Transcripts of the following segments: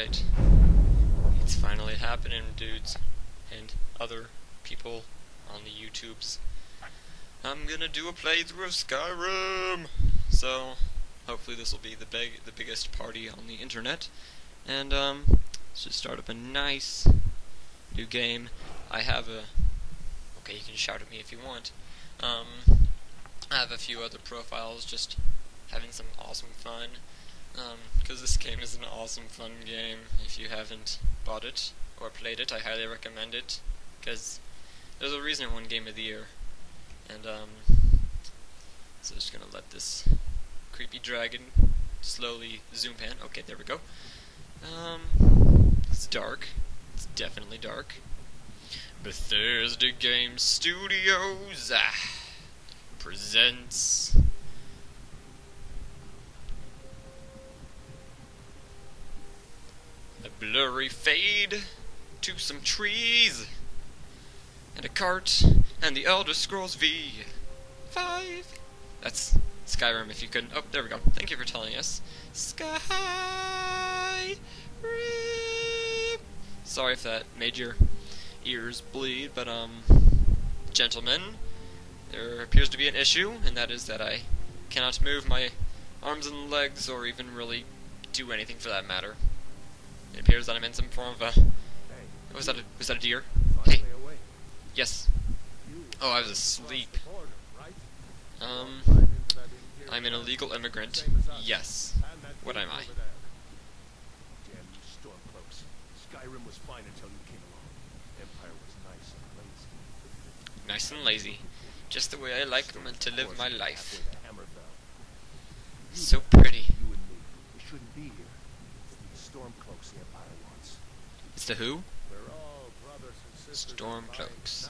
It's finally happening, dudes. And other people on the YouTubes. I'm gonna do a playthrough of Skyrim! So, hopefully this will be the big, the biggest party on the internet. And, um, let's just start up a nice new game. I have a... Okay, you can shout at me if you want. Um, I have a few other profiles, just having some awesome fun because um, this game is an awesome fun game. If you haven't bought it or played it, I highly recommend it because there's a reason it won Game of the Year. And um, so just gonna let this creepy dragon slowly zoom pan. Okay, there we go. Um, it's dark. It's definitely dark. Bethesda Game Studios ah, presents a blurry fade to some trees and a cart and the Elder Scrolls V. Five. That's Skyrim if you couldn't. Oh, there we go. Thank you for telling us. Skyrim. Sorry if that made your ears bleed, but, um, gentlemen, there appears to be an issue, and that is that I cannot move my arms and legs or even really do anything for that matter. It appears that I'm in some form of a... Was that a, was that a deer? Hey. Yes. Oh, I was asleep. Um, I'm an illegal immigrant. Yes. What am I? Nice and lazy. Just the way I like them to live my life. So pretty. You and me, we shouldn't be here. It's the Stormcloaks the Empire wants. It's the who? We're all brothers and sisters. Stormcloaks.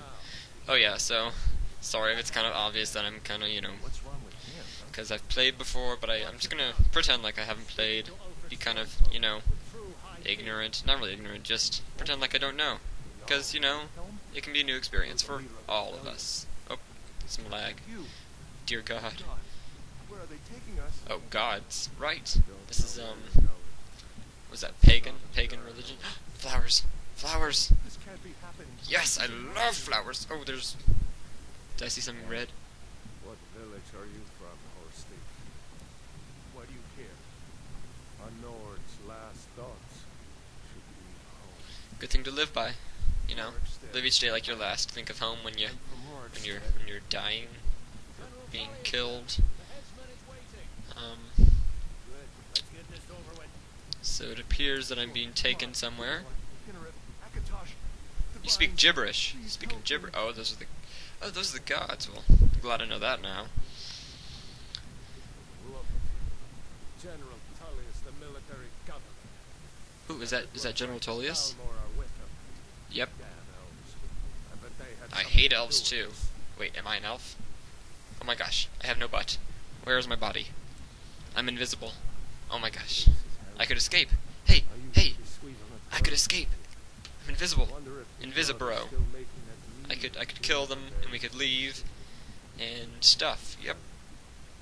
Oh yeah, so sorry if it's kind of obvious that I'm kind of, you know, What's wrong with him? because I've played before, but I, I'm just gonna pretend like I haven't played, be kind of, you know, ignorant, not really ignorant, just pretend like I don't know, because, you know, it can be a new experience for all of us. Oh, some lag. Dear God. God. Where are they taking us? Oh, gods. Right. This is, um, was that pagan? Pagan religion? flowers. Flowers. This can't be happening. Yes, I love flowers. Oh, there's... Did I see something red? What village are you from, horse thief? Why do you care? A Nord's last thoughts should be home. Good thing to live by. You know, live each day like your last. Think of home when you when you're when you're dying, being killed. Um, Good. Let's get this over with. So it appears that I'm being taken somewhere. You speak gibberish. Speaking me. Oh, those are the oh those are the gods. Well, I'm glad I know that now. General Tullius, the military governor. Ooh, is that is that General Tullius? Yep. I hate elves too. Wait, am I an elf? Oh my gosh, I have no butt. Where is my body? I'm invisible. Oh my gosh, I could escape. Hey, hey, to be sweet on a I could escape. I'm invisible. Wonder if the Invisibro. gods are still making that I could I could kill them and we could leave and stuff. Yep.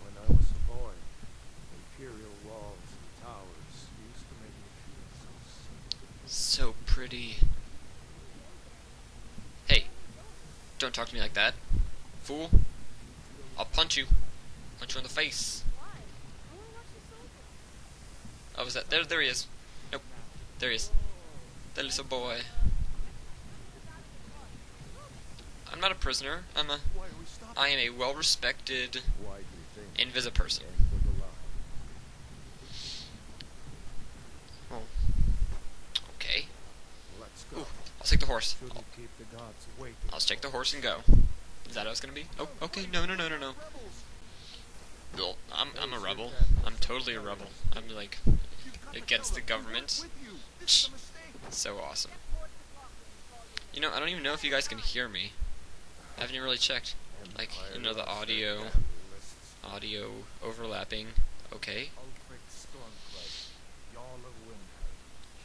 When I was a boy, imperial walls and towers used to make me feel so. So pretty. Hey, don't talk to me like that. Fool. I'll punch you. Punch you in the face. Oh, was that? There, there he is. Nope. There he is. That little boy. I'm not a prisoner. I'm a. I am a well-respected Why do invisible person. The line. Okay. Ooh, I'll take the horse. The. I'll just take the horse and go. Is that how it's gonna be? Oh, okay. No, no, no, no, no. Well, I'm I'm a rebel. I'm totally a rebel. I'm like against the government. So awesome. You know, I don't even know if you guys can hear me. I haven't really checked. Like, you know, the audio, audio overlapping. Okay.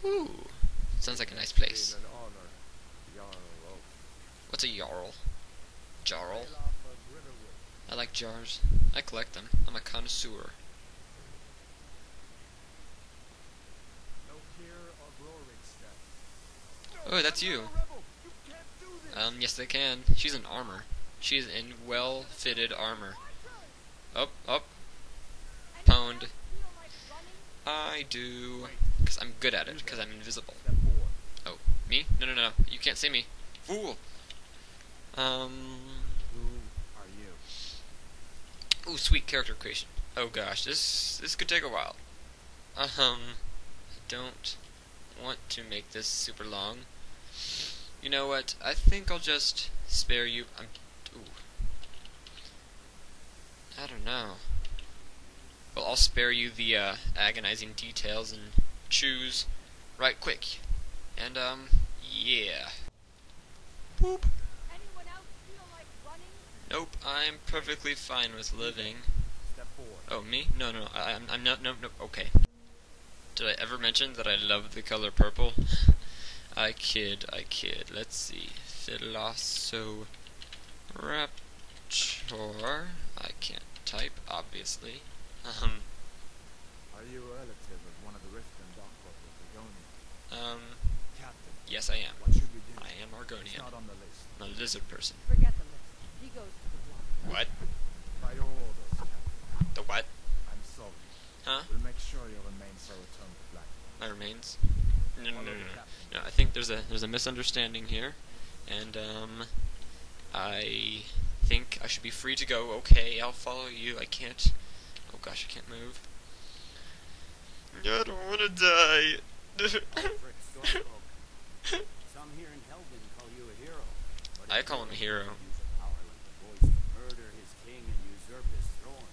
Ooh, sounds like a nice place. What's a jarl? Jarl? I like jars. I collect them. I'm a connoisseur. Oh, that's you. Um, yes they can. She's in armor. She's in well-fitted armor. Up, up. Pwned. I do. Because I'm good at it, because I'm invisible. Oh, me? No, no, no. You can't see me. Fool! Um... Who are you? Ooh, sweet character creation. Oh gosh, this this could take a while. Um, I don't want to make this super long. You know what? I think I'll just spare you. I'm. Ooh. I don't know. Well, I'll spare you the uh, agonizing details and choose right quick. And um, yeah. Boop. Anyone else feel like running? Nope, I'm perfectly fine with living. Step forward. Oh, me? No, no, I, I'm, I'm not, no, no, okay. Did I ever mention that I love the color purple? I kid, I kid. Let's see. Philoso Raptor. I can't type, obviously. Um, Are you a relative of one of the Riften Dockwork of Begonia? um, Captain, yes I am. what should we do? I am It's Argonian. not on the list. I'm a lizard person. Forget the list. He goes to the block. What? By your orders, Captain. The what? I'm sorry. Huh? We'll make sure your remains are returned to Black Marsh. My remains? No, no, no, Follow no, no. I think there's a there's a misunderstanding here, and um, I think I should be free to go. Okay, I'll follow you. I can't. Oh gosh, I can't move. I don't want to die. Some here in Helgen call you a hero. but I call him a hero. Use a power like the voice to murder his king and usurp his throne.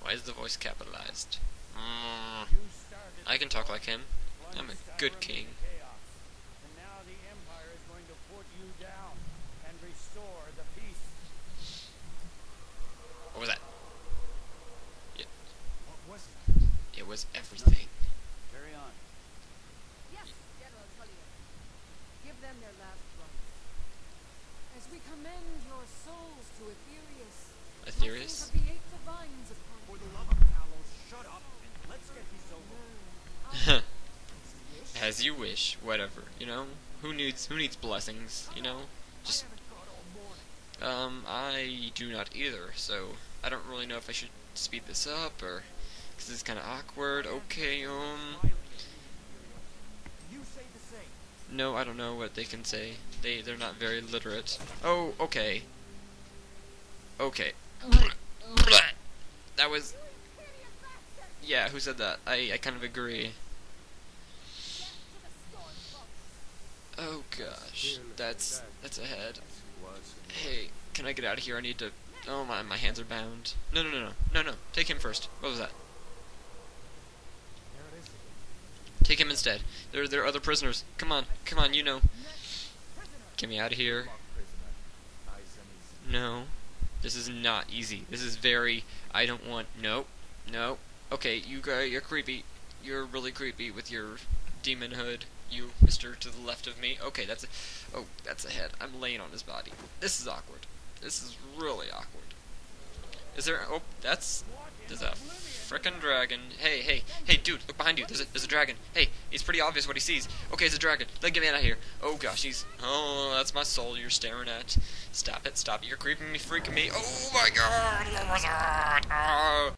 Why is the voice capitalized? Mm, I can talk like him. I'm a good king. into chaos, and now the Empire is going to put you down and restore the peace. What was that? What was it? It was everything. Carry on. Yes, General Tullius. Give them their last rites. As we commend your souls to Aetherius, Aetherius? of the eight divines upon For the you. love of Talos, shut up and let's get this over. As you wish. Whatever. You know. Who needs Who needs blessings? You know. Just I haven't got all morning. Um, I do not either, so I don't really know if I should speed this up or because it's kind of awkward. Okay, um, no, I don't know what they can say. They they're not very literate. Oh, okay. Okay. That was yeah. Who said that? I I kind of agree. Oh gosh, that's that's ahead. Was and Hey, can I get out of here? I need to. Oh my, my hands are bound. No, no, no, no, no, no. Take him first. What was that? There it is. Take him instead. There, there are other prisoners. Come on, come on. You know. Get me out of here. No, this is not easy. This is very. I don't want. No. No. Okay, you guys, you're creepy. You're really creepy with your demon hood. You, Mister, to the left of me. Okay, that's a. Oh, that's a head. I'm laying on his body. This is awkward. This is really awkward. Is there? Oh, that's. There's a frickin' dragon. Hey, hey, hey, dude, look behind you. There's a, there's a dragon. Hey, it's pretty obvious what he sees. Okay, it's a dragon. Let get me out of here. Oh gosh, he's. Oh, that's my soul you're staring at. Stop it, stop it. You're creeping me, freaking me. Oh my god, that? Oh. oh.